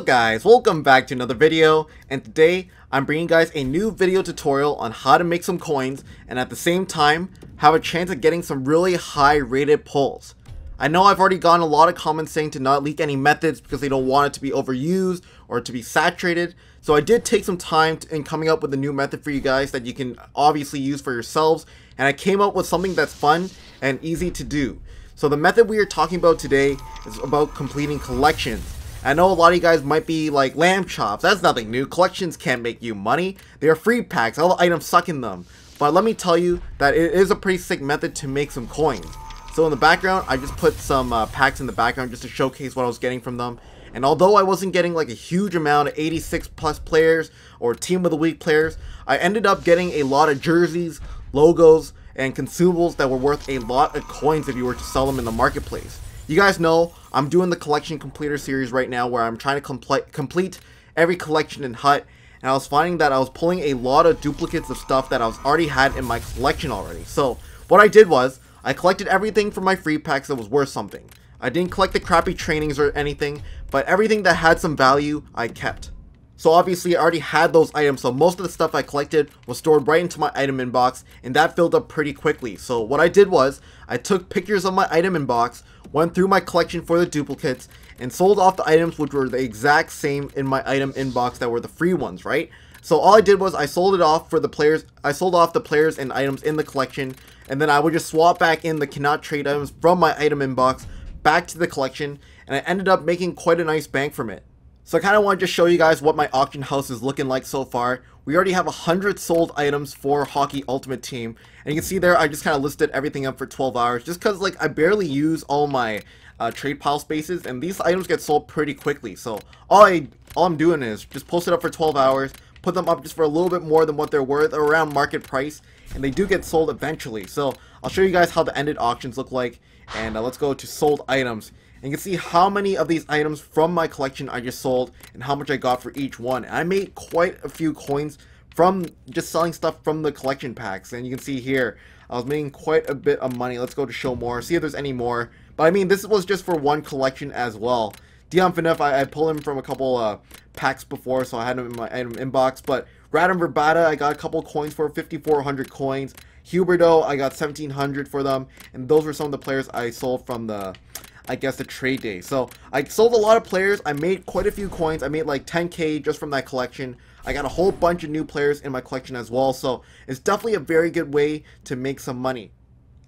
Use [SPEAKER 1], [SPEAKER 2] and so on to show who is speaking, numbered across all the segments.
[SPEAKER 1] guys, welcome back to another video, and today I'm bringing you guys a new video tutorial on how to make some coins and at the same time have a chance of getting some really high rated pulls. I know I've already gotten a lot of comments saying to not leak any methods because they don't want it to be overused or to be saturated, so I did take some time in coming up with a new method for you guys that you can obviously use for yourselves, and I came up with something that's fun and easy to do. So the method we are talking about today is about completing collections. I know a lot of you guys might be like Lamchops. That's nothing new. Collections can't make you money. They are free packs. All the items suck in them. But let me tell you that it is a pretty sick method to make some coins. So in the background, I just put some uh, packs in the background just to showcase what I was getting from them. And although I wasn't getting like a huge amount of 86 plus players or team of the week players, I ended up getting a lot of jerseys, logos, and consumables that were worth a lot of coins if you were to sell them in the marketplace. You guys know I'm doing the collection completer series right now where I'm trying to complete complete every collection in Hut and I was finding that I was pulling a lot of duplicates of stuff that I was already had in my collection already. So what I did was I collected everything from my free packs that was worth something. I didn't collect the crappy trainings or anything, but everything that had some value I kept. So obviously I already had those items, so most of the stuff I collected was stored right into my item inbox, and that filled up pretty quickly. So what I did was, I took pictures of my item inbox, went through my collection for the duplicates, and sold off the items which were the exact same in my item inbox that were the free ones, right? So all I did was I sold it off for the players, I sold off the players and items in the collection, and then I would just swap back in the cannot trade items from my item inbox back to the collection, and I ended up making quite a nice bank from it. So I kind of want to just show you guys what my auction house is looking like so far. We already have 100 sold items for Hockey Ultimate Team. And you can see there, I just kind of listed everything up for 12 hours. Just because like I barely use all my uh, trade pile spaces. And these items get sold pretty quickly. So all, I, all I'm doing is just post it up for 12 hours. Put them up just for a little bit more than what they're worth around market price. And they do get sold eventually. So I'll show you guys how the ended auctions look like. And uh, let's go to sold items. And you can see how many of these items from my collection I just sold and how much I got for each one. And I made quite a few coins from just selling stuff from the collection packs. And you can see here, I was making quite a bit of money. Let's go to show more, see if there's any more. But I mean, this was just for one collection as well. Dion Phaneuf, I, I pulled him from a couple uh, packs before, so I had him in my item inbox. But Radim Vrbata, I got a couple coins for 5,400 coins. Huberdeau, I got 1,700 for them. And those were some of the players I sold from the I guess, the trade day. So I sold a lot of players. I made quite a few coins. I made like 10k just from that collection. I got a whole bunch of new players in my collection as well. So it's definitely a very good way to make some money.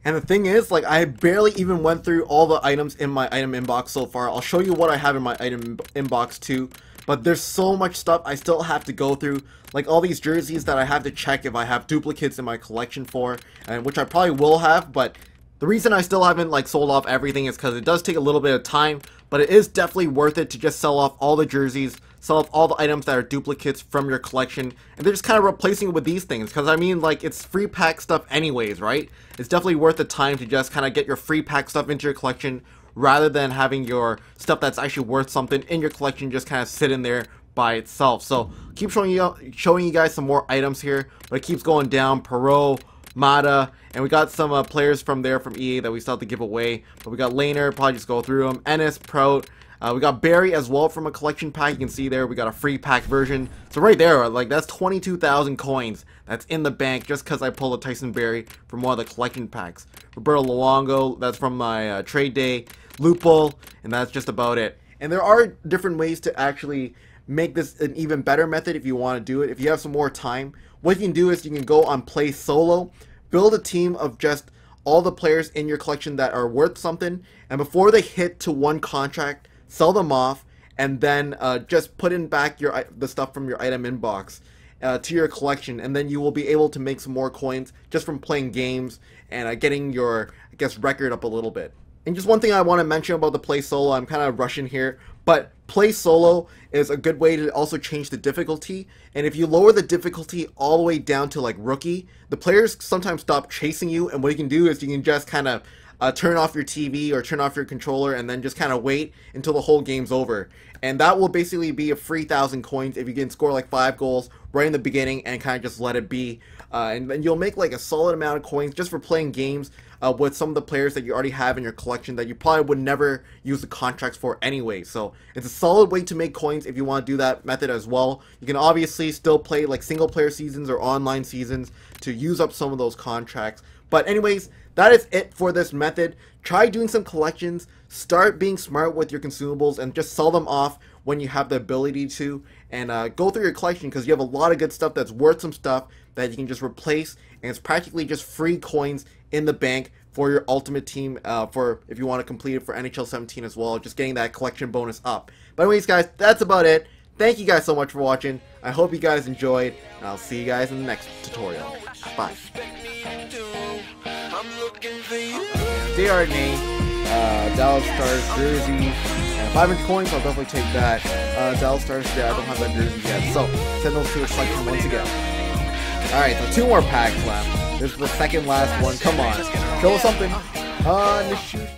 [SPEAKER 1] And the thing is, like, I barely even went through all the items in my item inbox so far. I'll show you what I have in my item inbox too. But there's so much stuff I still have to go through. Like all these jerseys that I have to check if I have duplicates in my collection for. And which I probably will have, but the reason I still haven't like sold off everything is because it does take a little bit of time, but it is definitely worth it to just sell off all the jerseys, sell off all the items that are duplicates from your collection, and they're just kind of replacing it with these things, because I mean, like, it's free pack stuff anyways, right? It's definitely worth the time to just kind of get your free pack stuff into your collection, rather than having your stuff that's actually worth something in your collection just kind of sit in there by itself. So, keep showing you showing you guys some more items here, but it keeps going down. Perot, Mata, and we got some uh, players from there from EA that we still have to give away. But we got Lehner, probably just go through them. Ennis, Prout. Uh, we got Barrie as well from a collection pack. You can see there we got a free pack version. So right there, like that's 22,000 coins that's in the bank just because I pulled a Tyson Barrie from one of the collection packs. Roberto Luongo, that's from my uh, trade day. Lupul, and that's just about it. And there are different ways to actually make this an even better method if you want to do it. If you have some more time, what you can do is you can go on play solo, build a team of just all the players in your collection that are worth something, and before they hit to one contract, sell them off, and then uh, just put in back your the stuff from your item inbox uh, to your collection, and then you will be able to make some more coins just from playing games and uh, getting your I guess record up a little bit. And just one thing I want to mention about the play solo, I'm kind of rushing here, but play solo is a good way to also change the difficulty. And if you lower the difficulty all the way down to like rookie, the players sometimes stop chasing you. And what you can do is you can just kind of uh, turn off your TV or turn off your controller and then just kind of wait until the whole game's over. And that will basically be a free thousand coins if you can score like five goals right in the beginning and kind of just let it be uh, and then you'll make like a solid amount of coins just for playing games uh, with some of the players that you already have in your collection that you probably would never use the contracts for anyway. So it's a solid way to make coins if you want to do that method as well. You can obviously still play like single player seasons or online seasons to use up some of those contracts. But anyways, that is it for this method. Try doing some collections, start being smart with your consumables, and just sell them off when you have the ability to. And uh, go through your collection because you have a lot of good stuff that's worth some stuff that you can just replace. And it's practically just free coins in the bank for your ultimate team uh, for if you want to complete it for NHL 17 as well. Just getting that collection bonus up. But anyways, guys, that's about it. Thank you guys so much for watching. I hope you guys enjoyed, and I'll see you guys in the next tutorial. Bye. JR name, uh, Dallas Stars jersey, and 500 coins, I'll definitely take that. Uh, Dallas Stars, yeah, I don't have that jersey yet, so send those to the selection once again. Alright, so two more packs left. This is the second last one, come on. Show us something. Uh,